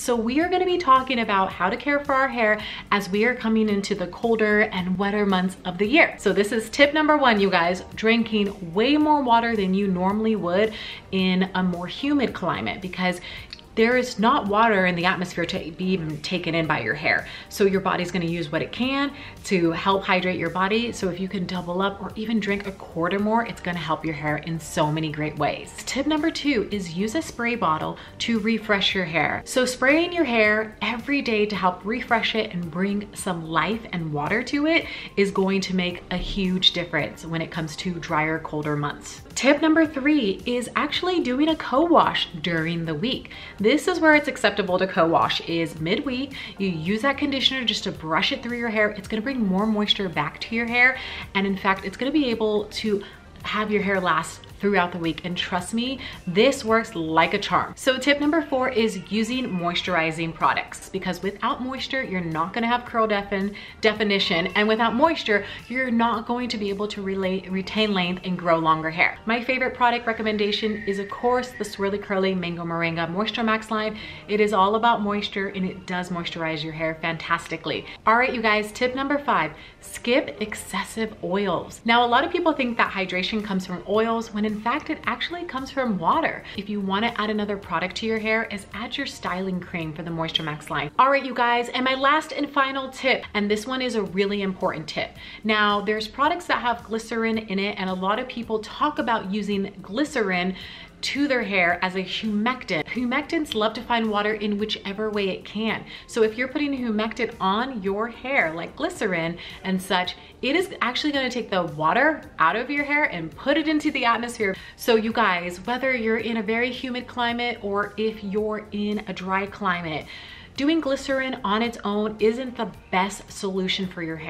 So we are gonna be talking about how to care for our hair as we are coming into the colder and wetter months of the year. So this is tip number one, you guys, drinking way more water than you normally would in a more humid climate because there is not water in the atmosphere to be even taken in by your hair. So your body's gonna use what it can to help hydrate your body. So if you can double up or even drink a quart or more, it's gonna help your hair in so many great ways. Tip number two is use a spray bottle to refresh your hair. So spraying your hair every day to help refresh it and bring some life and water to it is going to make a huge difference when it comes to drier, colder months. Tip number three is actually doing a co-wash during the week. This is where it's acceptable to co-wash is midweek. You use that conditioner just to brush it through your hair. It's gonna bring more moisture back to your hair. And in fact, it's gonna be able to have your hair last throughout the week. And trust me, this works like a charm. So tip number four is using moisturizing products because without moisture, you're not gonna have curl defin definition. And without moisture, you're not going to be able to retain length and grow longer hair. My favorite product recommendation is of course the Swirly Curly Mango Moringa Moisture Max line. It is all about moisture and it does moisturize your hair fantastically. All right, you guys, tip number five, skip excessive oils. Now, a lot of people think that hydration comes from oils when in fact, it actually comes from water. If you wanna add another product to your hair is add your styling cream for the Moisture Max line. All right, you guys, and my last and final tip, and this one is a really important tip. Now, there's products that have glycerin in it, and a lot of people talk about using glycerin to their hair as a humectant. Humectants love to find water in whichever way it can. So if you're putting a humectant on your hair, like glycerin and such, it is actually gonna take the water out of your hair and put it into the atmosphere. So you guys, whether you're in a very humid climate or if you're in a dry climate, doing glycerin on its own isn't the best solution for your hair.